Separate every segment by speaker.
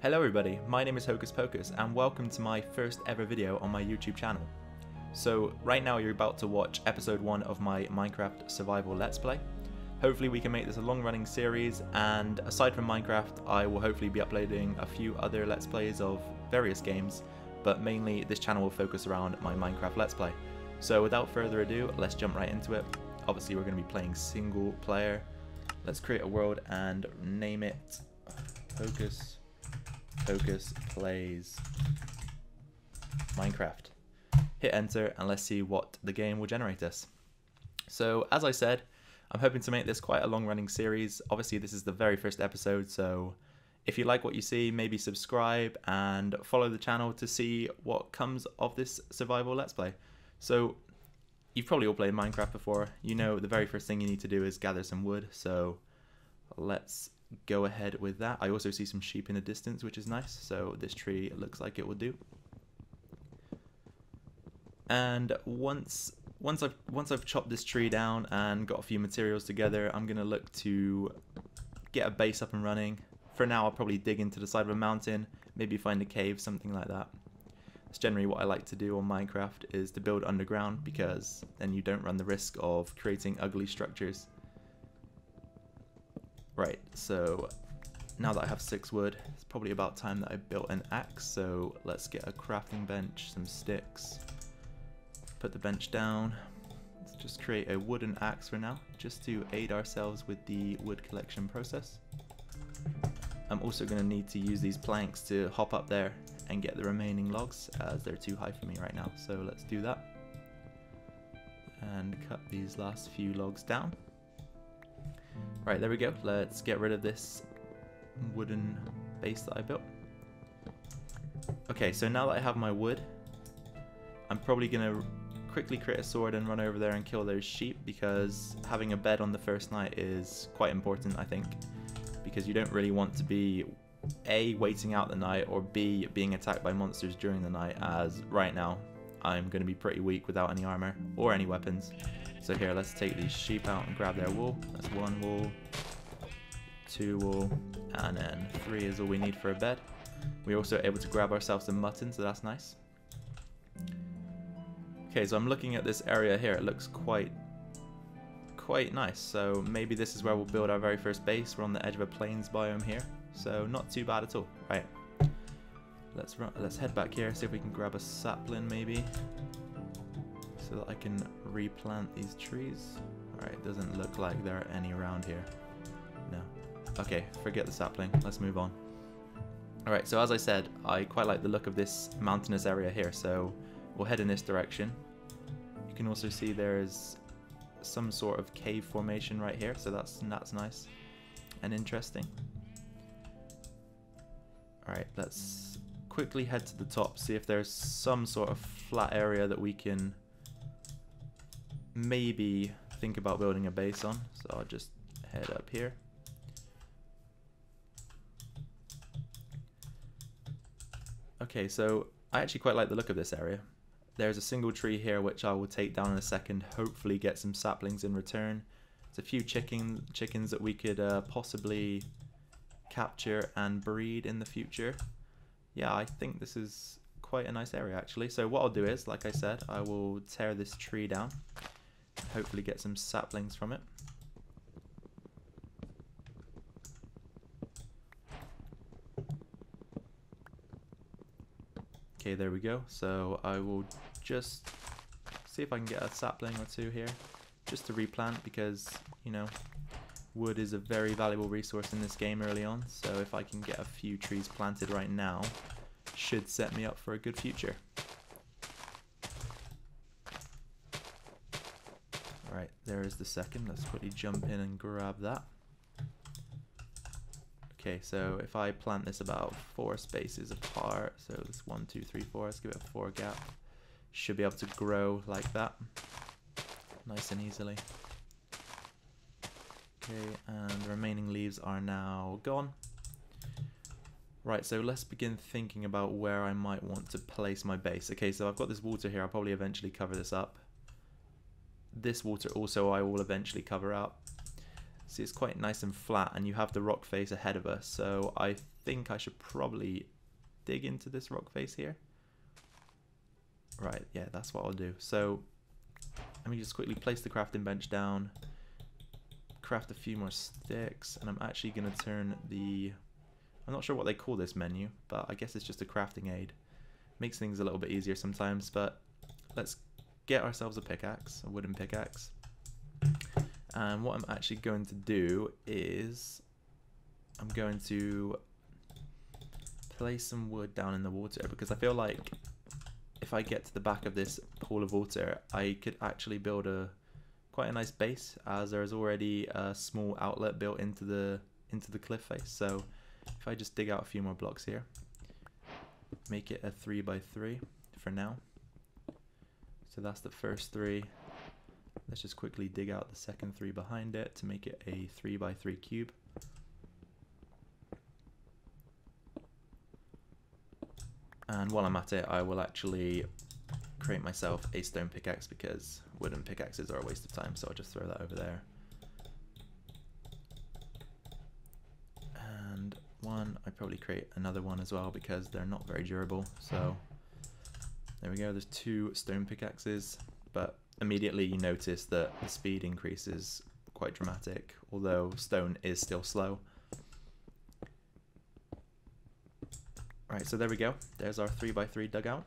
Speaker 1: Hello everybody, my name is Hocus Pocus and welcome to my first ever video on my YouTube channel. So right now you're about to watch episode 1 of my Minecraft survival let's play. Hopefully we can make this a long running series and aside from Minecraft I will hopefully be uploading a few other let's plays of various games but mainly this channel will focus around my Minecraft let's play. So without further ado let's jump right into it. Obviously we're going to be playing single player. Let's create a world and name it Hocus Pocus plays Minecraft. Hit enter and let's see what the game will generate us. So as I said, I'm hoping to make this quite a long running series. Obviously this is the very first episode, so if you like what you see, maybe subscribe and follow the channel to see what comes of this survival let's play. So you've probably all played Minecraft before. You know the very first thing you need to do is gather some wood, so let's go ahead with that. I also see some sheep in the distance, which is nice. So this tree looks like it will do. And once once I've once I've chopped this tree down and got a few materials together, I'm gonna look to get a base up and running. For now, I'll probably dig into the side of a mountain, maybe find a cave, something like that. That's generally what I like to do on Minecraft is to build underground because then you don't run the risk of creating ugly structures. Right, so now that I have six wood, it's probably about time that I built an axe, so let's get a crafting bench, some sticks, put the bench down, let's just create a wooden axe for now, just to aid ourselves with the wood collection process. I'm also going to need to use these planks to hop up there and get the remaining logs, as they're too high for me right now, so let's do that. And cut these last few logs down. Right, there we go. Let's get rid of this wooden base that I built. Okay, so now that I have my wood, I'm probably going to quickly create a sword and run over there and kill those sheep because having a bed on the first night is quite important, I think. Because you don't really want to be A, waiting out the night, or B, being attacked by monsters during the night, as right now I'm going to be pretty weak without any armor or any weapons. So here, let's take these sheep out and grab their wool. That's one wool, two wool, and then three is all we need for a bed. We're also able to grab ourselves some mutton, so that's nice. Okay, so I'm looking at this area here. It looks quite, quite nice. So maybe this is where we'll build our very first base. We're on the edge of a plains biome here, so not too bad at all. Right. Let's run, let's head back here. See if we can grab a sapling maybe so that I can replant these trees. Alright, it doesn't look like there are any around here. No. Okay, forget the sapling. Let's move on. Alright, so as I said, I quite like the look of this mountainous area here, so we'll head in this direction. You can also see there's some sort of cave formation right here, so that's that's nice and interesting. Alright, let's quickly head to the top, see if there's some sort of flat area that we can maybe think about building a base on. So I'll just head up here. Okay, so I actually quite like the look of this area. There's a single tree here which I will take down in a second, hopefully get some saplings in return. There's a few chicken, chickens that we could uh, possibly capture and breed in the future. Yeah, I think this is quite a nice area actually. So what I'll do is, like I said, I will tear this tree down hopefully get some saplings from it. Okay, there we go. So I will just see if I can get a sapling or two here just to replant because, you know, wood is a very valuable resource in this game early on. So if I can get a few trees planted right now, should set me up for a good future. Alright, there is the second. Let's quickly jump in and grab that. Okay, so if I plant this about four spaces apart, so it's one, two, three, four, let's give it a four gap. Should be able to grow like that. Nice and easily. Okay, and the remaining leaves are now gone. Right, so let's begin thinking about where I might want to place my base. Okay, so I've got this water here. I'll probably eventually cover this up this water also I will eventually cover up. See, it's quite nice and flat, and you have the rock face ahead of us, so I think I should probably dig into this rock face here. Right, yeah, that's what I'll do. So, let me just quickly place the crafting bench down, craft a few more sticks, and I'm actually going to turn the... I'm not sure what they call this menu, but I guess it's just a crafting aid. Makes things a little bit easier sometimes, but let's get ourselves a pickaxe, a wooden pickaxe. And what I'm actually going to do is I'm going to place some wood down in the water because I feel like if I get to the back of this pool of water, I could actually build a quite a nice base as there is already a small outlet built into the into the cliff face. So if I just dig out a few more blocks here, make it a three by three for now. So that's the first three. Let's just quickly dig out the second three behind it to make it a 3 by 3 cube. And while I'm at it, I will actually create myself a stone pickaxe because wooden pickaxes are a waste of time, so I'll just throw that over there. And one, I probably create another one as well because they're not very durable, so uh-huh. there we go, there's two stone pickaxes, but immediately you notice that the speed increases quite dramatic, although stone is still slow. Right, so there we go. There's our 3x3 dugout.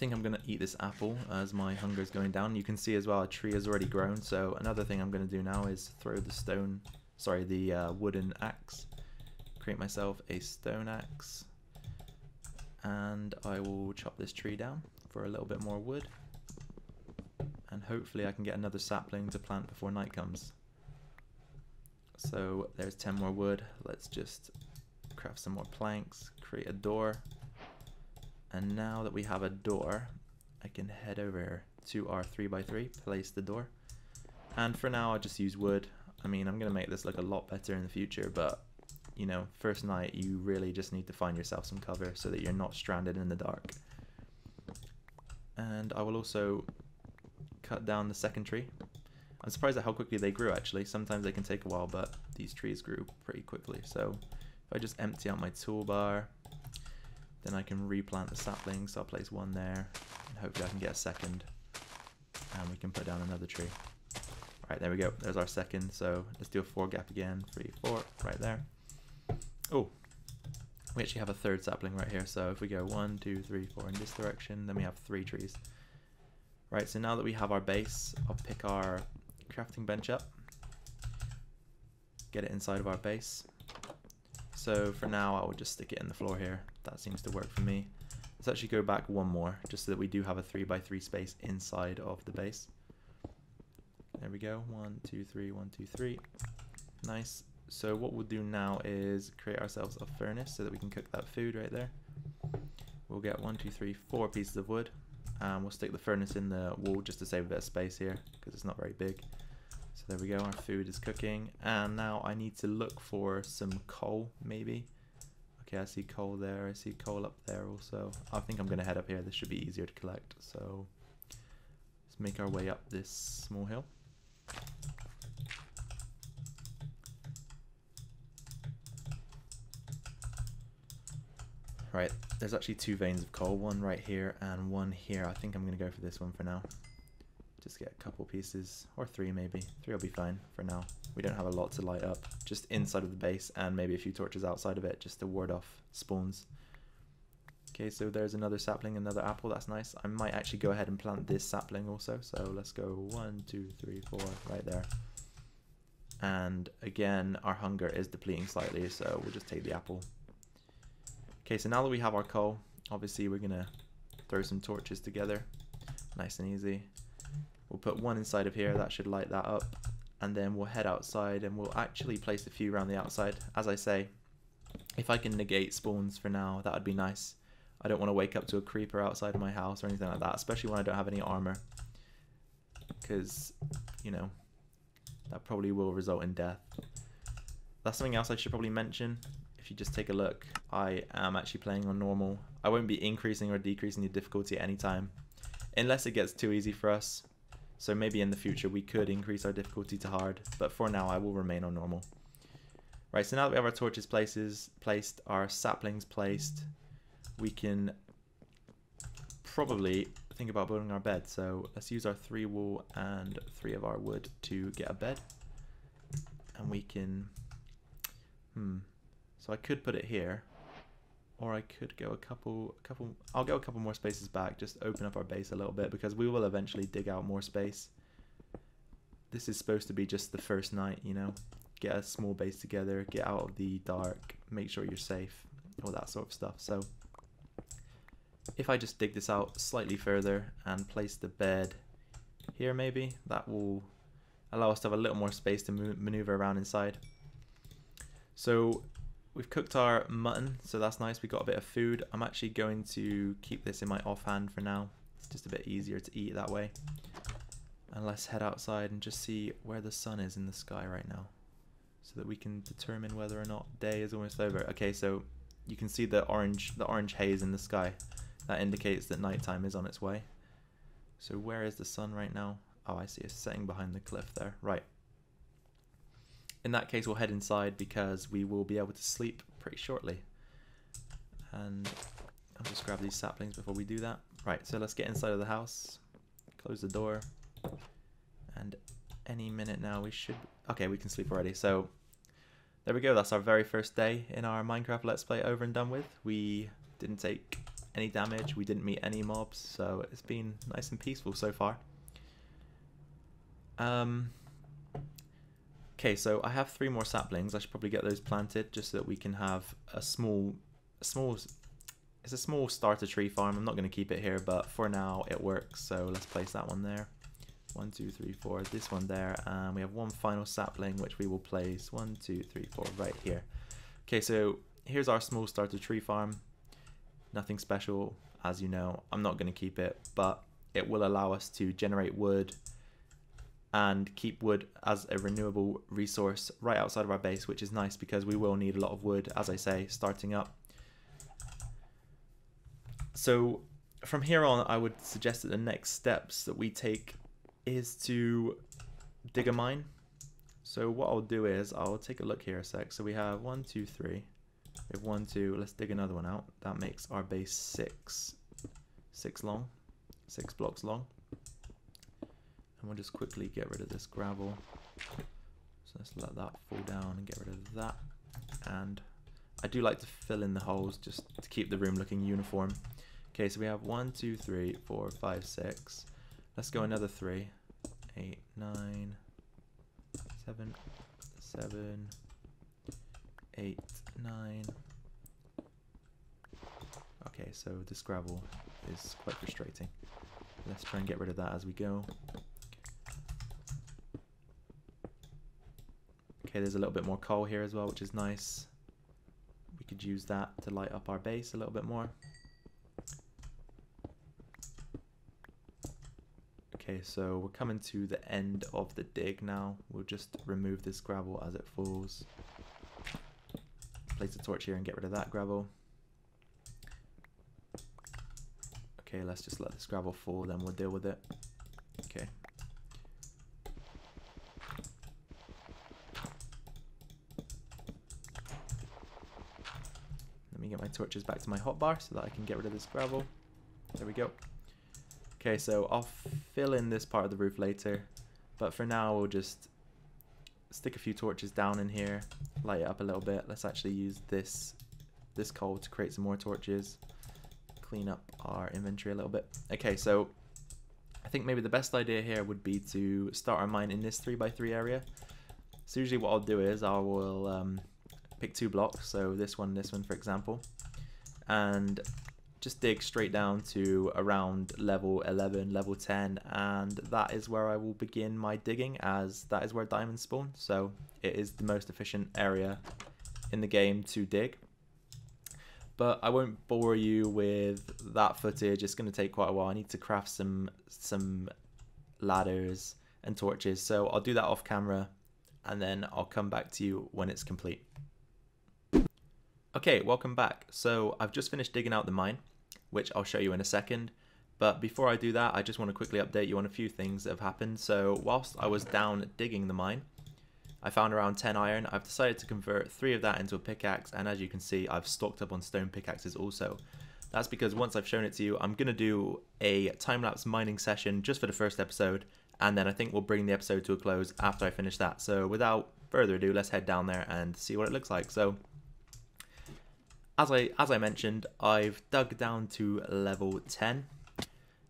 Speaker 1: I think I'm going to eat this apple as my hunger is going down. You can see as well a tree has already grown, so another thing I'm going to do now is throw the stone, sorry, the uh, wooden axe. Create myself a stone axe. And I will chop this tree down for a little bit more wood and hopefully I can get another sapling to plant before night comes. So there's 10 more wood. Let's just craft some more planks, create a door. And now that we have a door, I can head over to our 3x3, place the door. And for now, I'll just use wood. I mean, I'm going to make this look a lot better in the future, but, you know, first night, you really just need to find yourself some cover so that you're not stranded in the dark. And I will also cut down the second tree. I'm surprised at how quickly they grew actually. Sometimes they can take a while, but these trees grew pretty quickly. So if I just empty out my toolbar, then I can replant the saplings. So I'll place one there, and hopefully I can get a second. And we can put down another tree. All right, there we go. There's our second. So let's do a four gap again. Three, four, right there. Oh, we actually have a third sapling right here. So if we go one, two, three, four in this direction, then we have three trees. Right, so now that we have our base, I'll pick our crafting bench up, get it inside of our base. So for now, I will just stick it in the floor here. That seems to work for me. Let's actually go back one more, just so that we do have a 3x3 space inside of the base. There we go, one, two, three, one, two, three. Nice. So what we'll do now is create ourselves a furnace so that we can cook that food right there. We'll get one, two, three, four pieces of wood. And we'll stick the furnace in the wall just to save a bit of space here because it's not very big. There we go, our food is cooking. And now I need to look for some coal, maybe. Okay, I see coal there. I see coal up there also. I think I'm going to head up here. This should be easier to collect. So let's make our way up this small hill. Right, there's actually two veins of coal, one right here and one here. I think I'm going to go for this one for now. Just get a couple pieces, or three maybe. Three will be fine for now. We don't have a lot to light up, just inside of the base and maybe a few torches outside of it just to ward off spawns. Okay, so there's another sapling, another apple, that's nice. I might actually go ahead and plant this sapling also, so let's go one, two, three, four, right there. And again, our hunger is depleting slightly, so we'll just take the apple Okay, so now that we have our coal, obviously we're going to throw some torches together. Nice and easy. We'll put one inside of here, that should light that up. And then we'll head outside and we'll actually place a few around the outside. As I say, if I can negate spawns for now, that would be nice. I don't want to wake up to a creeper outside of my house or anything like that, especially when I don't have any armor. Because, you know, that probably will result in death. That's something else I should probably mention If you just take a look, I am actually playing on normal. I won't be increasing or decreasing the difficulty at any time, unless it gets too easy for us. So maybe in the future we could increase our difficulty to hard, but for now I will remain on normal. Right, so now that we have our torches places placed, our saplings placed, we can probably think about building our bed. So let's use our three wool and three of our wood to get a bed. And we can, hmm, so I could put it here, or I could go a couple, a couple, I'll go a couple more spaces back, just open up our base a little bit because we will eventually dig out more space. This is supposed to be just the first night, you know, get a small base together, get out of the dark, make sure you're safe, all that sort of stuff. So if I just dig this out slightly further and place the bed here maybe, that will allow us to have a little more space to maneuver around inside. So we've cooked our mutton, so that's nice. We got a bit of food. I'm actually going to keep this in my offhand for now. It's just a bit easier to eat that way. And let's head outside and just see where the sun is in the sky right now so that we can determine whether or not day is almost over. Okay, so you can see the orange the orange haze in the sky. That indicates that nighttime is on its way. So where is the sun right now? Oh, I see it's setting behind the cliff there. Right. In that case, we'll head inside because we will be able to sleep pretty shortly. And I'll just grab these saplings before we do that. Right, so let's get inside of the house. Close the door. And any minute now we should... Okay, we can sleep already. So there we go. That's our very first day in our Minecraft Let's Play over and done with. We didn't take any damage. We didn't meet any mobs. So it's been nice and peaceful so far. Um, okay, so I have three more saplings. I should probably get those planted just so that we can have a small, a small, it's a small starter tree farm. I'm not going to keep it here, but for now it works. So let's place that one there. One, two, three, four. This one there. And we have one final sapling, which we will place. One, two, three, four, right here. Okay, so here's our small starter tree farm. Nothing special, as you know. I'm not going to keep it, but it will allow us to generate wood and keep wood as a renewable resource right outside of our base, which is nice because we will need a lot of wood, as I say, starting up. So from here on, I would suggest that the next steps that we take is to dig a mine. So what I'll do is I'll take a look here a sec. So we have one, two, three. We have one, two. Let's dig another one out. That makes our base six, six long, six blocks long. We'll just quickly get rid of this gravel. So let's let that fall down and get rid of that. And I do like to fill in the holes just to keep the room looking uniform. Okay, so we have one, two, three, four, five, six. Let's go another three. Eight, nine, seven, seven, eight, nine. Okay, so this gravel is quite frustrating. Let's try and get rid of that as we go. Okay, there's a little bit more coal here as well, which is nice. We could use that to light up our base a little bit more. Okay, so we're coming to the end of the dig now. We'll just remove this gravel as it falls. Place a torch here and get rid of that gravel. Okay, let's just let this gravel fall, then we'll deal with it. Okay. Me get my torches back to my hotbar so that I can get rid of this gravel. There we go. Okay, so I'll fill in this part of the roof later, but for now we'll just stick a few torches down in here, light it up a little bit. Let's actually use this this coal to create some more torches, clean up our inventory a little bit. Okay, so I think maybe the best idea here would be to start our mine in this 3x3 area. So usually what I'll do is I will um, pick two blocks, so this one, this one for example, and just dig straight down to around level 11, level 10, and that is where I will begin my digging as that is where diamonds spawn. So it is the most efficient area in the game to dig. But I won't bore you with that footage. It's going to take quite a while. I need to craft some some ladders and torches. So I'll do that off camera and then I'll come back to you when it's complete. Okay, welcome back. So I've just finished digging out the mine which I'll show you in a second. But before I do that, I just want to quickly update you on a few things that have happened. So whilst I was down digging the mine, I found around 10 iron. I've decided to convert three of that into a pickaxe, and as you can see, I've stocked up on stone pickaxes also. That's because once I've shown it to you, I'm going to do a time-lapse mining session just for the first episode, and then I think we'll bring the episode to a close after I finish that. So without further ado, let's head down there and see what it looks like. So as I as I mentioned, I've dug down to level 10.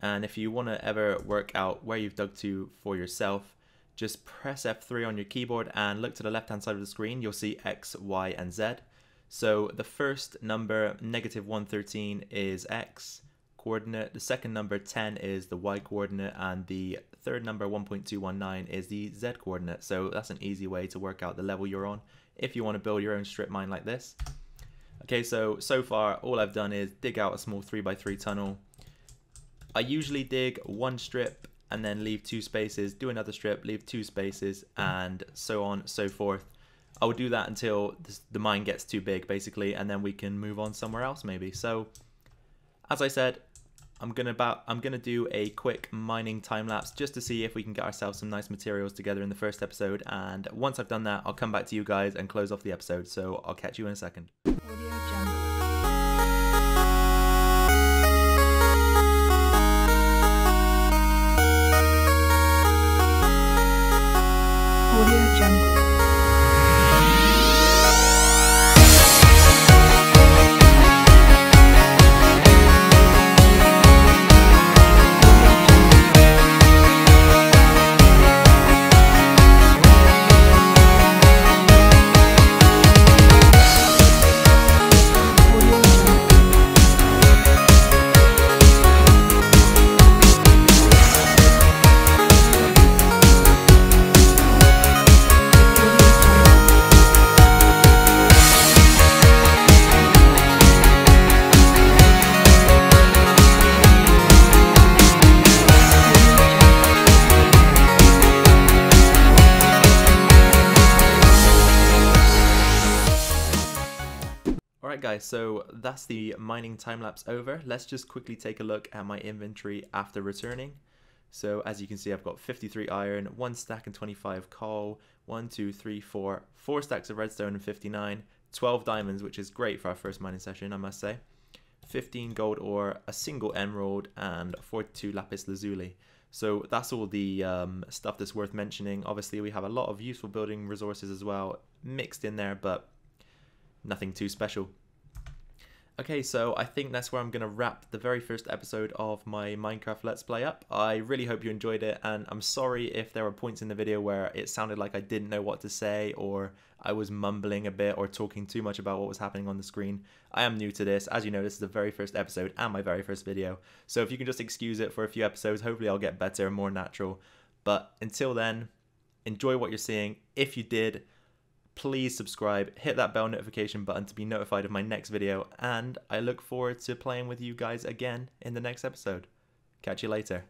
Speaker 1: And if you want to ever work out where you've dug to for yourself, just press F3 on your keyboard and look to the left hand side of the screen. You'll see X, Y, and Z. So the first number, negative 113, is X coordinate. The second number, 10, is the Y coordinate. And the third number, 1.219, is the Z coordinate. So that's an easy way to work out the level you're on if you want to build your own strip mine like this. Okay, so, so far all I've done is dig out a small 3x3 tunnel. I usually dig one strip and then leave two spaces, do another strip, leave two spaces, and so on, so forth. I will do that until the mine gets too big, basically, and then we can move on somewhere else, maybe. So, as I said, I'm gonna about I'm gonna do a quick mining time lapse just to see if we can get ourselves some nice materials together in the first episode. And once I've done that, I'll come back to you guys and close off the episode. So I'll catch you in a second. Alright guys, so that's the mining time lapse over. Let's just quickly take a look at my inventory after returning. So as you can see, I've got 53 iron, 1 stack and 25 coal, 1, 2, 3, 4, 4 stacks of redstone and 59, 12 diamonds, which is great for our first mining session, I must say, 15 gold ore, a single emerald, and 42 lapis lazuli. So that's all the um, stuff that's worth mentioning. Obviously, we have a lot of useful building resources as well mixed in there, but nothing too special. Okay, so I think that's where I'm going to wrap the very first episode of my Minecraft Let's Play up. I really hope you enjoyed it, and I'm sorry if there were points in the video where it sounded like I didn't know what to say, or I was mumbling a bit, or talking too much about what was happening on the screen. I am new to this. As you know, this is the very first episode and my very first video, so if you can just excuse it for a few episodes, hopefully I'll get better and more natural. But until then, enjoy what you're seeing. If you did, please subscribe, hit that bell notification button to be notified of my next video, and I look forward to playing with you guys again in the next episode. Catch you later.